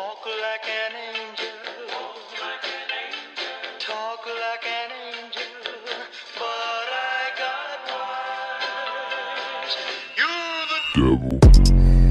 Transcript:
Walk like an angel. Talk like an angel. But I got wise. You're the devil.